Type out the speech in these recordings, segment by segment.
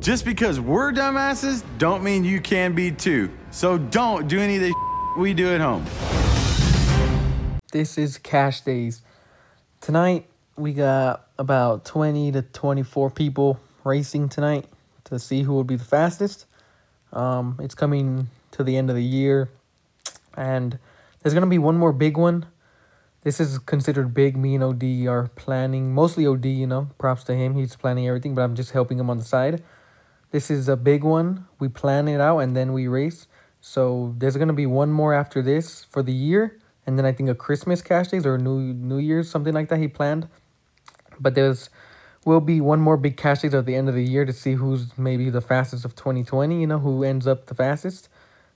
Just because we're dumbasses don't mean you can be too. So don't do any of the we do at home. This is Cash Days. Tonight we got about 20 to 24 people racing tonight to see who will be the fastest. Um, it's coming to the end of the year, and there's gonna be one more big one. This is considered big. Me and OD are planning, mostly OD. You know, props to him. He's planning everything, but I'm just helping him on the side. This is a big one. We plan it out and then we race. So there's gonna be one more after this for the year, and then I think a Christmas cash days or New New Year's something like that he planned. But there's will be one more big cash days at the end of the year to see who's maybe the fastest of 2020. You know who ends up the fastest,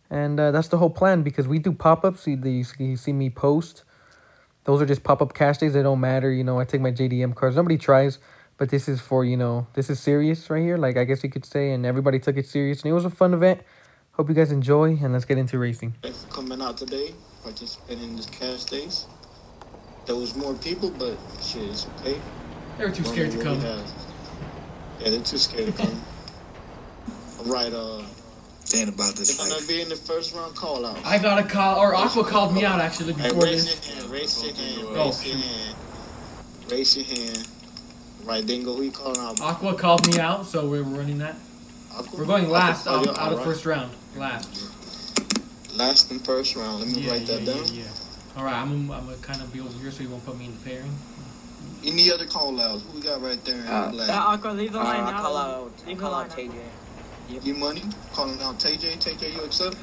and uh, that's the whole plan because we do pop ups. You, see me post. Those are just pop up cash days. They don't matter. You know I take my JDM cards. Nobody tries. But this is for, you know, this is serious right here. Like, I guess you could say. And everybody took it serious. And it was a fun event. Hope you guys enjoy. And let's get into racing. Thanks for coming out today, participating in this cash days. There was more people, but shit, it's okay. They were too scared to come. Yeah, they're too scared to come. All right, uh, Saying about this they're gonna fight. be in the first round call out. I got a call, or Aqua called me out actually Hey, before raise this. your hand, raise your hand, Oh, raise your hand. Raise your hand. Right, Dingo, who you calling out? Aqua called me out, so we're running that. Aqua? We're going last Oh, out, yeah, out of alright. first round. Last. Last and first round. Let me Yeah, write yeah, that yeah, down. yeah. All right, I'm gonna, I'm gonna kind of be over here so you won't put me in the pairing. Any other call outs? Who we got right there? in Uh, last? Yeah, Aqua, leave the Uh, line I out. call out. I Leave the call out TJ. You money? Calling out TJ. TJ, you accept?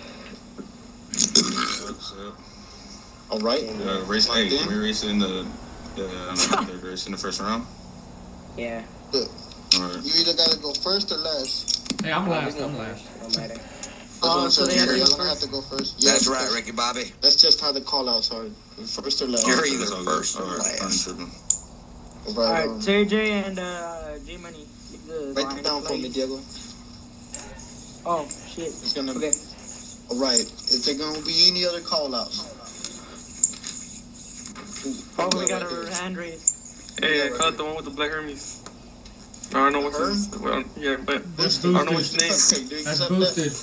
All right. Uh, race, hey, Locked in? can we race in the, the, um, the race in the first round? Yeah. Alright. You either gotta go first or last. Hey, I'm Uh, last. we go I'm first. last. No matter. Oh, so they have to you're go gonna have to go first. Yeah, That's right, Ricky Bobby. That's just how the call outs are. First or last. You're Alright, either first good. or last. Right, Alright, um, JJ and uh, G Money. leave Write it down for me, please. Diego. Oh, shit. It's gonna Okay. All right. Is there gonna be any other call outs? Oh, we got a hand raise. Hey, I caught the one with the black Hermes. I don't know what's his. Well, yeah, but That's I don't know what's boosted. his name. Okay, do you That's accept boosted.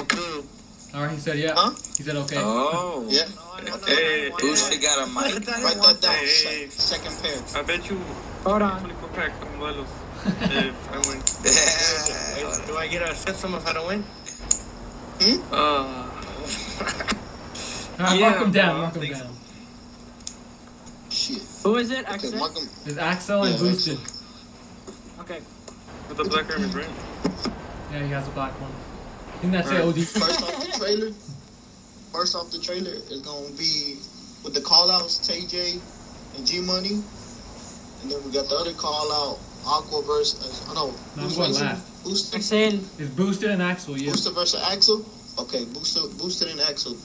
Okay. All right, he said yeah. Huh? He said okay. Oh. Yeah. Hey, Boosted got a mic. Write that down. Hey. Se- Second pair. I bet you Hold on. 24 pack of modelos if I win. Yeah. Do I get a system if I don't win? Hmm? Uh, All right, Yeah, mark him down. Mark him down. Shit. Who is it? Okay, Accent? mark 'em. It's Axel and Yeah, boosted. Okay. with the black Hermes, right? Yeah, he has a black one. I think that's it. Alright. OD. First off the trailer. First off the trailer is gonna be with the call outs, TJ and G Money. And then we got the other call out, Aqua versus oh no, No, I'm who's going racing? last. Booster, Axel. It's boosted and Axel. Yeah. Booster versus Axel. Okay, Booster, Booster and Axel.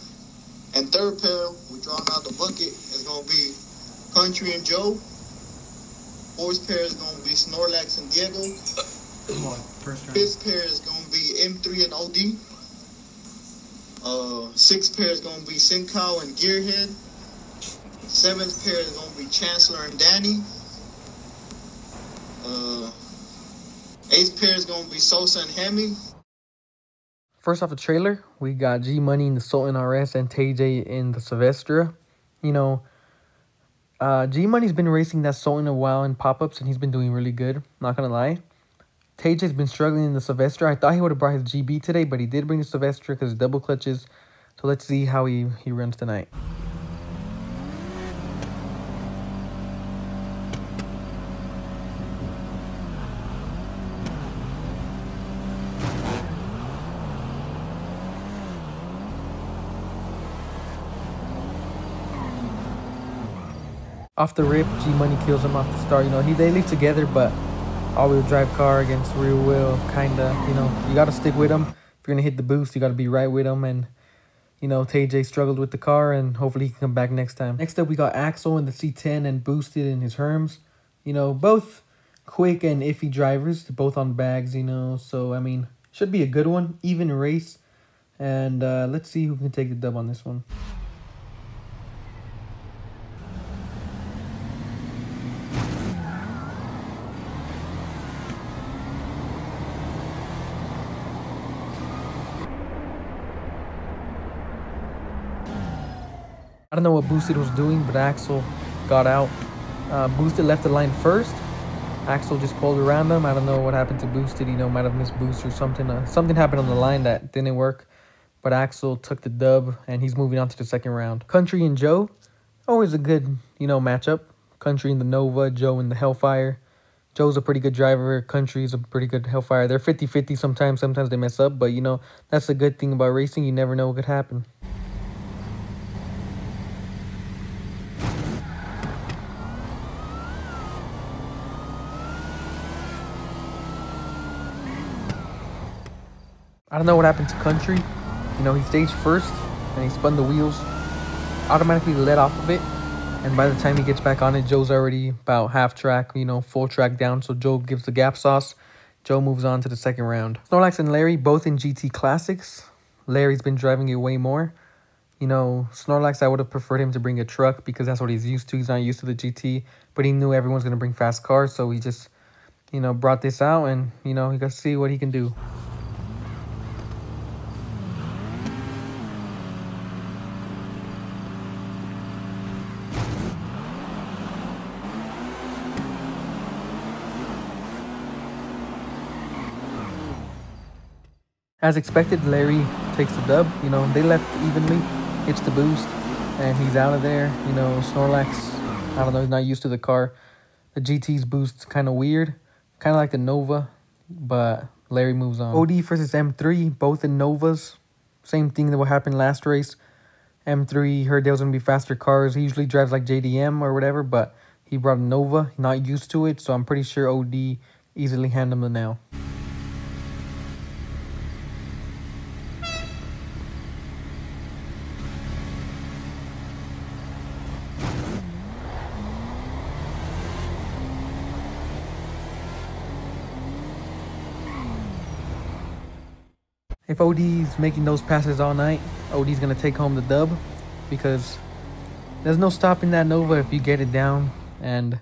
And third pair, we're drawing out the bucket. Is gonna be Country and Joe. Fourth pair is gonna be Snorlax and Diego. Come on, first round. Fifth pair is gonna be M3 and OD. Uh, sixth pair is gonna be Senkow and Gearhead. Seventh pair is gonna be Chancellor and Danny. Uh, eighth pair is gonna be Sosa and Hemi. First off the trailer, we got G Money in the Sultan RS and TJ in the Sylvestra. You know, uh, G Money's been racing that soul in a while in pop ups and he's been doing really good. Not gonna lie. TJ's been struggling in the Sylvester. I thought he would have brought his GB today, but he did bring the Sylvester because double clutches. So let's see how he, he runs tonight. Off the rip, G Money kills him off the start. You know, he they leave together, but all wheel drive car against rear wheel, kinda. You know, you gotta stick with him. If you're gonna hit the boost, you gotta be right with him. And you know, TJ struggled with the car, and hopefully he can come back next time. Next up, we got Axel in the C10 and boosted in his Hermes. You know, both quick and iffy drivers, both on bags. You know, so I mean, should be a good one, even race. And uh, let's see who can take the dub on this one. Don't know what Boosted was doing, but Axel got out. Uh, Boosted left the line first. Axel just pulled around him. I don't know what happened to Boosted. You know, might have missed boost or something. Uh, something happened on the line that didn't work. But Axel took the dub, and he's moving on to the second round. Country and Joe, always a good, you know, matchup. Country in the Nova, Joe in the Hellfire. Joe's a pretty good driver. Country's a pretty good Hellfire. They're 50-50 sometimes. Sometimes they mess up. But, you know, that's the good thing about racing. You never know what could happen. I don't know what happened to Country. You know, he staged first and he spun the wheels, automatically let off of it. And by the time he gets back on it, Joe's already about half track, you know, full track down. So Joe gives the gap sauce. Joe moves on to the second round. Snorlax and Larry, both in GT Classics. Larry's been driving it way more. You know, Snorlax, I would have preferred him to bring a truck because that's what he's used to. He's not used to the GT, but he knew everyone's going to bring fast cars. So he just, you know, brought this out and, you know, he got to see what he can do. As expected, Larry takes the dub. You know, they left evenly. Hits the boost, and he's out of there. You know, Snorlax, I don't know, he's not used to the car. The GT's boost kind of weird, kind of like the Nova, but Larry moves on. OD versus M3, both in Novas. Same thing that will happen last race. M3 heard there was going to be faster cars. He usually drives like JDM or whatever, but he brought a Nova, not used to it, so I'm pretty sure OD easily handled him now. If OD's making those passes all night, OD's going to take home the dub because there's no stopping that Nova if you get it down. And,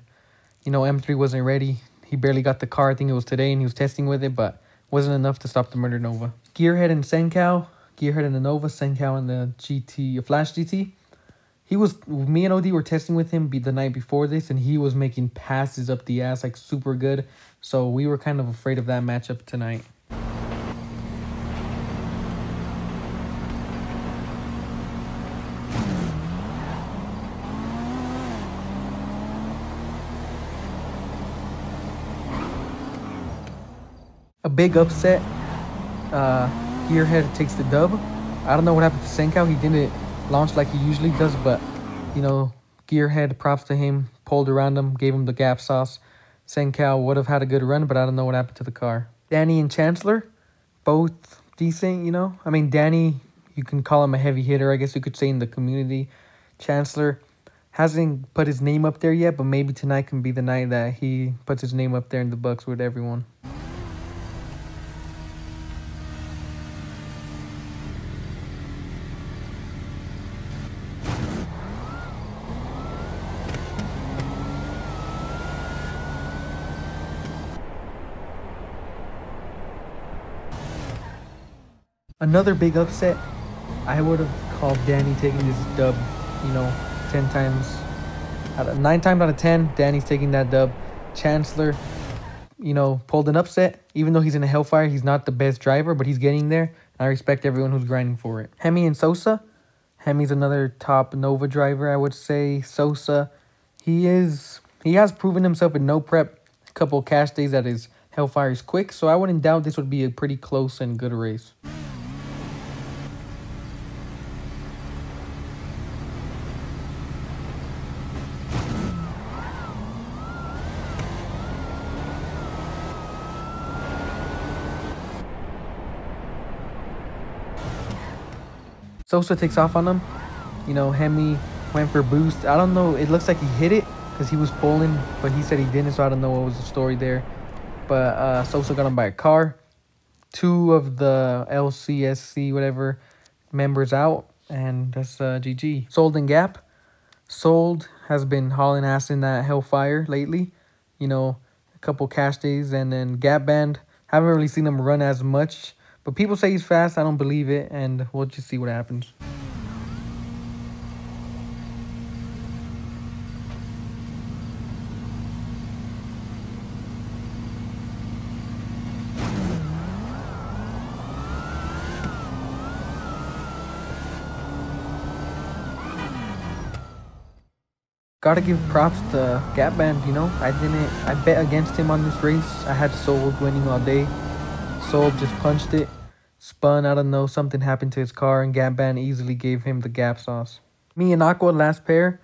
you know, M3 wasn't ready. He barely got the car. I think it was today and he was testing with it, but wasn't enough to stop the Murder Nova. Gearhead and Senkow. Gearhead and the Nova. Senkow and the GT, Flash GT. He was, me and OD were testing with him the night before this, and he was making passes up the ass, like super good. So we were kind of afraid of that matchup tonight. A big upset. Uh, Gearhead takes the dub. I don't know what happened to Senkow. He didn't launch like he usually does, but you know, Gearhead, props to him, pulled around him, gave him the gap sauce. Senkow would have had a good run, but I don't know what happened to the car. Danny and Chancellor, both decent, you know. I mean, Danny, you can call him a heavy hitter, I guess you could say in the community. Chancellor hasn't put his name up there yet, but maybe tonight can be the night that he puts his name up there in the books with everyone. Another big upset. I would have called Danny taking this dub, you know, 10 times. Out of, 9 times out of 10, Danny's taking that dub. Chancellor, you know, pulled an upset. Even though he's in a Hellfire, he's not the best driver, but he's getting there. I respect everyone who's grinding for it. Hemi and Sosa. Hemi's another top Nova driver, I would say. Sosa, he is, he has proven himself with no prep. A couple cash days that his Hellfire is quick, so I wouldn't doubt this would be a pretty close and good race. Sosa takes off on him. You know, Hemi went for boost. I don't know. It looks like he hit it because he was pulling, but he said he didn't, so I don't know what was the story there. But uh, Sosa got him by a car. Two of the LCSC, whatever, members out, and that's uh, GG. Sold and Gap. Sold has been hauling ass in that Hellfire lately. You know, a couple cash days, and then Gap Band. Haven't really seen him run as much but people say he's fast. I don't believe it, and we'll just see what happens. gotta give props to Gap Band, you know. I didn't I bet against him on this race. I had Soul winning all day. Soul just punched it, spun, I don't know, something happened to his car, and Gap Band easily gave him the gap sauce. Me and Aqua last pair,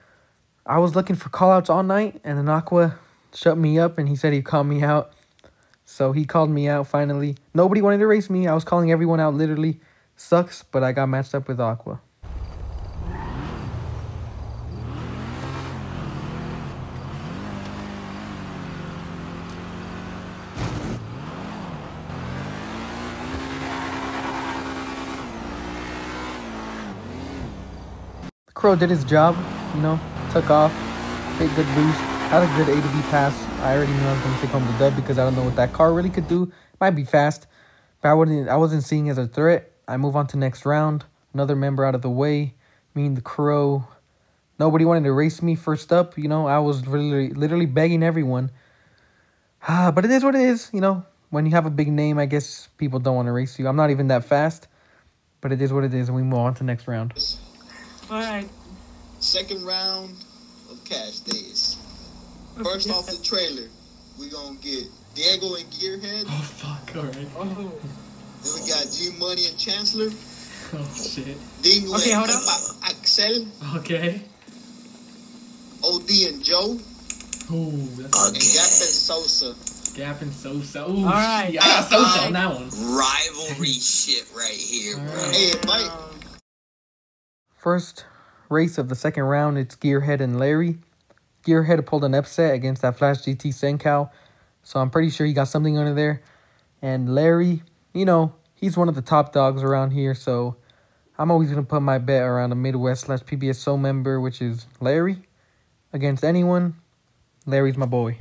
I was looking for callouts all night, and then Aqua shut me up and he said he'd call me out. So he called me out finally. Nobody wanted to race me. I was calling everyone out literally. Sucks, but I got matched up with Aqua. Crow did his job, you know, took off, hit good boost, had a good A to B pass. I already knew I was gonna take home the dub because I don't know what that car really could do. Might be fast, but I wasn't I wasn't seeing as a threat. I move on to next round. Another member out of the way. Me and the crow. Nobody wanted to race me first up, you know. I was literally literally begging everyone. Ah, but it is what it is, you know. When you have a big name, I guess people don't want to race you. I'm not even that fast, but it is what it is, and we move on to next round. All right. Second round of cash days. First off the trailer, we gonna get Diego and Gearhead. Oh fuck! All right. Oh. Then we got G Money and Chancellor. Oh shit. Dingo Okay, and hold up. Axel. Okay. OD and Joe. Ooh, that's And Gap and Sosa. Gap and Sosa. Ooh, All right. shit. I got Sosa on that one. Rivalry shit right here, bro. Hey, Mike. First race of the second round, it's Gearhead and Larry. Gearhead pulled an upset against that Flash GT Senkow, so I'm pretty sure he got something under there. And Larry, you know, he's one of the top dogs around here, so I'm always gonna put my bet around a Midwest slash PBSO member, which is Larry. Against anyone, Larry's my boy.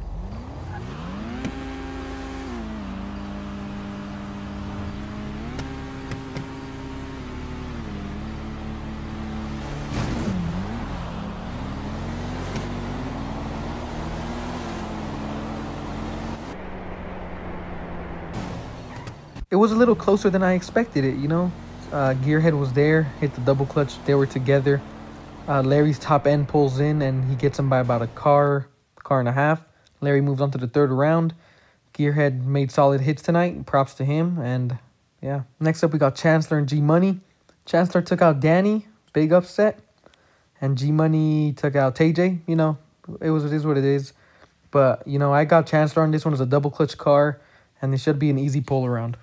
Was a little closer than I expected it, you know. Uh, Gearhead was there, hit the double clutch, they were together. Uh, Larry's top end pulls in and he gets him by about a car, car and a half. Larry moves on to the third round. Gearhead made solid hits tonight. Props to him. And yeah, next up we got Chancellor and G Money. Chancellor took out Danny, big upset. And G Money took out TJ. You know, it was it is what it is. But you know, I got Chancellor on this one as a double clutch car, and this should be an easy pull around.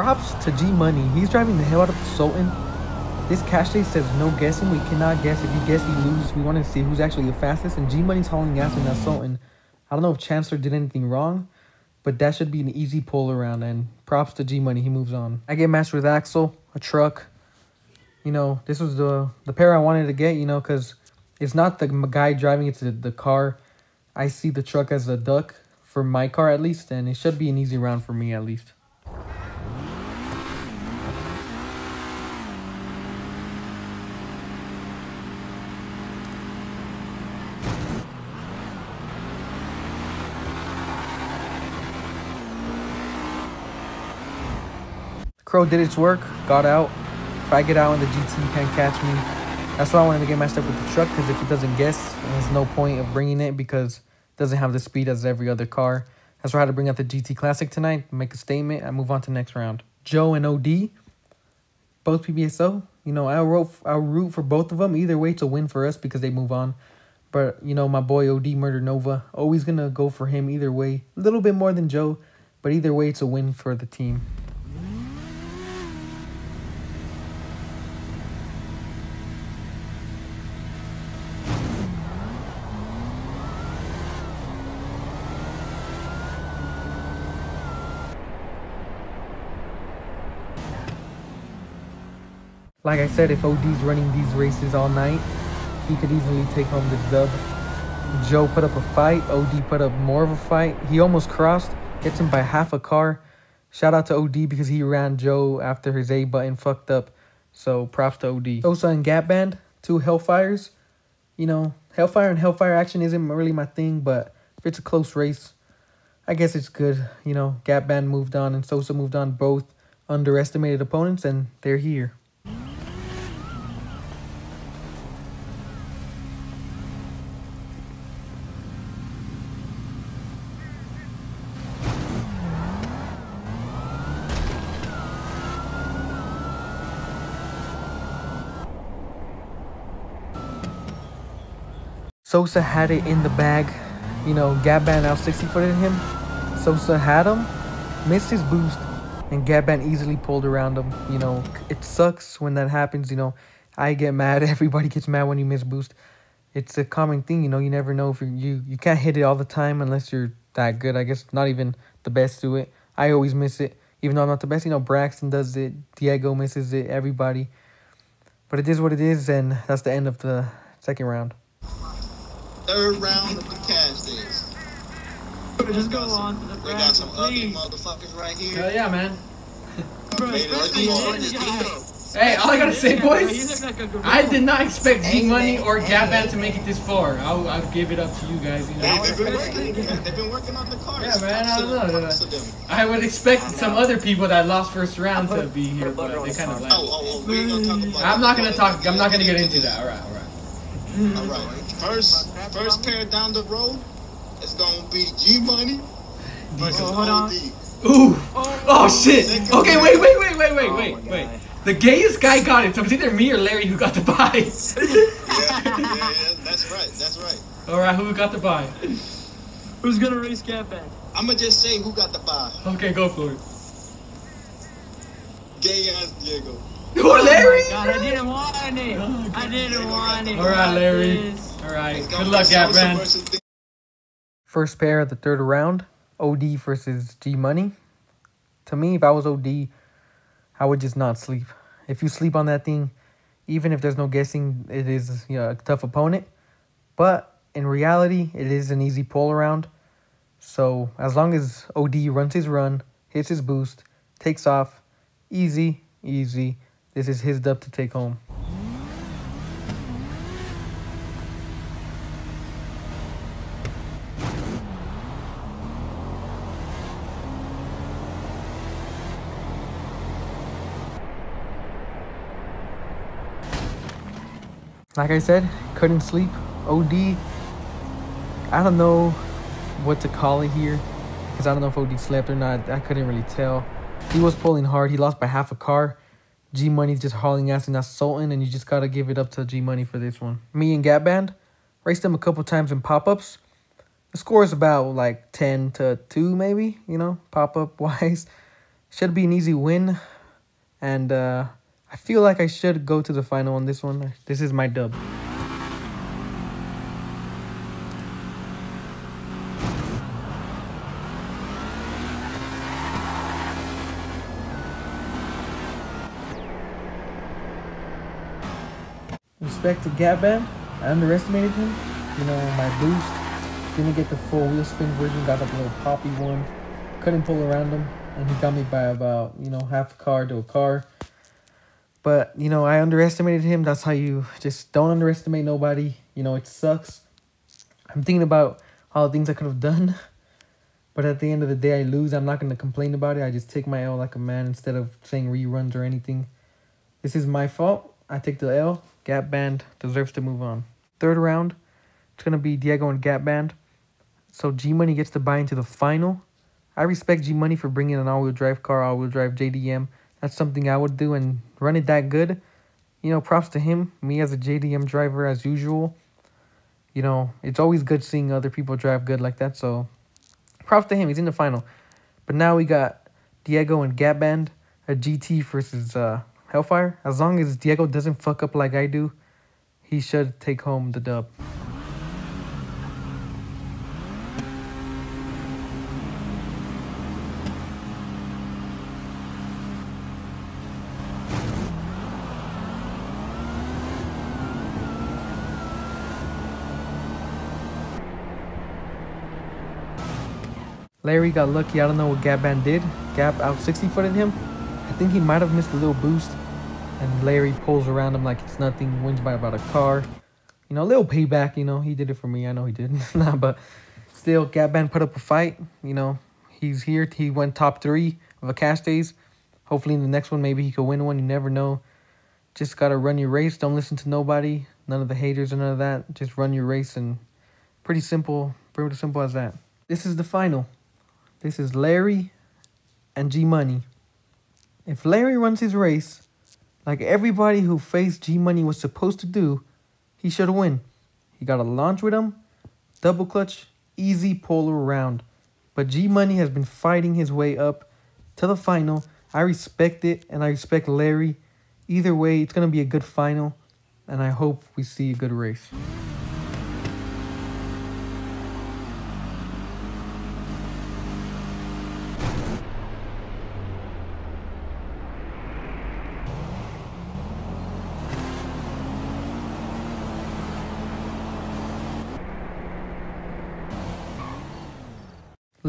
Props to G Money. He's driving the hell out of the Sultan. This cash day says no guessing. We cannot guess. If you guess, you lose. We want to see who's actually the fastest. And G Money's hauling ass in that Sultan. I don't know if Chancellor did anything wrong, but that should be an easy pull around. And props to G Money. He moves on. I get matched with Axel, a truck. You know, this was the the pair I wanted to get. You know, because it's not the guy driving; it's the, the car. I see the truck as a duck for my car at least, and it should be an easy round for me at least. Crow did its work, got out. If I get out and the GT can't catch me, that's why I wanted to get matched up with the truck because if it doesn't guess, there's no point of bringing it because it doesn't have the speed as every other car. That's why I had to bring out the GT Classic tonight, make a statement, and move on to next round. Joe and OD, both PBSO. You know, I'll, root, I'll root for both of them. Either way, it's a win for us because they move on. But, you know, my boy OD Murder Nova, always going to go for him either way. A little bit more than Joe, but either way, it's a win for the team. Like I said, if OD's running these races all night, he could easily take home the dub. Joe put up a fight. OD put up more of a fight. He almost crossed, gets him by half a car. Shout out to OD because he ran Joe after his A button fucked up. So props to OD. Sosa and Gap Band, two Hellfires. You know, Hellfire and Hellfire action isn't really my thing, but if it's a close race, I guess it's good. You know, Gap Band moved on and Sosa moved on, both underestimated opponents, and they're here. Sosa had it in the bag. You know, Gap Band out 60 footed him. Sosa had him, missed his boost, and Gap Band easily pulled around him. You know, it sucks when that happens. You know, I get mad. Everybody gets mad when you miss boost. It's a common thing. You know, you never know if you you can't hit it all the time unless you're that good. I guess not even the best to it. I always miss it, even though I'm not the best. You know, Braxton does it. Diego misses it. Everybody. But it is what it is, and that's the end of the second round. Third round of the cash days. Just go on to the They got some ugly motherfuckers right here. Hell yeah, man. Bro, Made it especially look this good. guy. Hey, all I gotta say, boys. you look like a gorilla. I did not expect G Money or hey, Gap Band hey. to make it this far. I'll, I'll give it up to you guys. You Hey, know, they've been working. They've been working on the cars. Yeah, man, I don't know. Props to them. I would expect some other people that lost first round to be here, but they kind of Oh, left. oh, oh, we ain't gonna talk about. I'm not gonna talk. I'm not gonna get into that. All right, all right. All right. First, first pair down the road is gonna be G Money versus Oh, hold on. OD. Ooh. Oh shit. Okay, wait, wait, wait, wait, wait, wait, oh, wait. The gayest guy got it, so it's either me or Larry who got the buy. Yeah, yeah, yeah, that's right, that's right. All right, who got the buy? Who's gonna race Gap Band? I'm gonna just say who got the buy. Okay, go for it. Gay ass Diego. Oh, Larry. God, I didn't want it. Oh, I didn't want it. All right, Larry. Yes. All right. Good luck, be Gap Sosa Band. versus Di- First pair of the third round, OD versus G Money. To me, if I was OD, I would just not sleep. If you sleep on that thing, even if there's no guessing, it is you know, a tough opponent. But in reality, it is an easy pull around. So as long as OD runs his run, hits his boost, takes off, easy, easy. This is his dub to take home. Like I said, couldn't sleep. OD. I don't know what to call it here because I don't know if OD slept or not. I couldn't really tell. He was pulling hard. He lost by half a car. G Money's just hauling ass and not Sultan, and you just gotta give it up to G Money for this one. Me and Gap Band raced them a couple times in pop ups. The score is about like 10 to 2, maybe, you know, pop up wise. Should be an easy win. And uh, I feel like I should go to the final on this one. This is my dub. Respect to Gap I underestimated him. You know, my boost. Didn't get the full wheel spin version. Got that little poppy one. Couldn't pull around him. And he got me by about, you know, half a car to a car. But, you know, I underestimated him. That's how you just don't underestimate nobody. You know, it sucks. I'm thinking about all the things I could have done. But at the end of the day, I lose. I'm not going to complain about it. I just take my L like a man instead of saying reruns or anything. This is my fault. I take the L. Gap Band deserves to move on. Third round, it's going to be Diego and Gap Band. So G Money gets to buy into the final. I respect G Money for bringing an all wheel drive car, all wheel drive JDM. That's something I would do and run it that good. You know, props to him. Me as a JDM driver, as usual. You know, it's always good seeing other people drive good like that. So props to him. He's in the final. But now we got Diego and Gap Band, a GT versus uh, Hellfire. As long as Diego doesn't fuck up like I do, he should take home the dub. Larry got lucky. I don't know what Gap Band did. Gap out 60 footed him. I think he might have missed a little boost. And Larry pulls around him like it's nothing. Wins by about a car. You know, a little payback. You know, he did it for me. I know he did. nah, but still, Gap Band put up a fight. You know, he's here. He went top three of a cash days. Hopefully, in the next one, maybe he could win one. You never know. Just gotta run your race. Don't listen to nobody. None of the haters or none of that. Just run your race and pretty simple. Pretty simple as that. This is the final. This is Larry and G Money. If Larry runs his race like everybody who faced G Money was supposed to do, he should win. He got a launch with him, double clutch, easy polar around. But G Money has been fighting his way up to the final. I respect it and I respect Larry. Either way, it's going to be a good final and I hope we see a good race.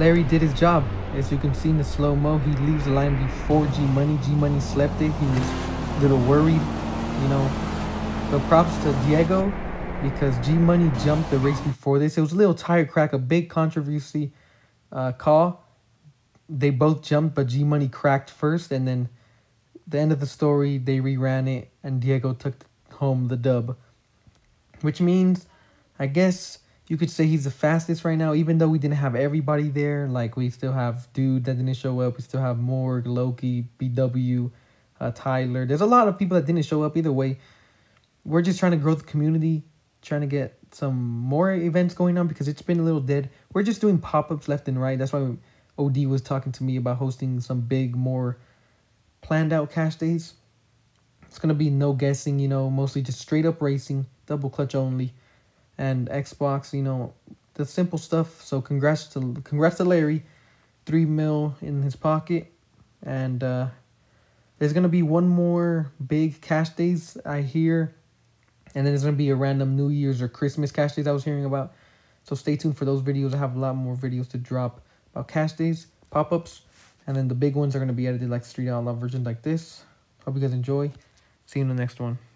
Larry did his job. As you can see in the slow-mo, he leaves the line before G Money. G Money slept it. He was a little worried, you know. But props to Diego because G Money jumped the race before this. It was a little tire crack, a big controversy uh, call. They both jumped, but G Money cracked first, and then the end of the story, they reran it, and Diego took home the dub. Which means, I guess you could say he's the fastest right now, even though we didn't have everybody there. Like we still have dude that didn't show up. We still have Morg, Loki, BW, uh, Tyler. There's a lot of people that didn't show up either way. We're just trying to grow the community, trying to get some more events going on because it's been a little dead. We're just doing pop ups left and right. That's why OD was talking to me about hosting some big, more planned out cash days. It's gonna be no guessing, you know, mostly just straight up racing, double clutch only and Xbox, you know, the simple stuff. So congrats to congrats to Larry, three mil in his pocket, and uh, there's gonna be one more big cash days I hear, and then there's gonna be a random New Year's or Christmas cash days I was hearing about. So stay tuned for those videos. I have a lot more videos to drop about cash days, pop ups, and then the big ones are gonna be edited like Street Outlaw version like this. Hope you guys enjoy. See you in the next one.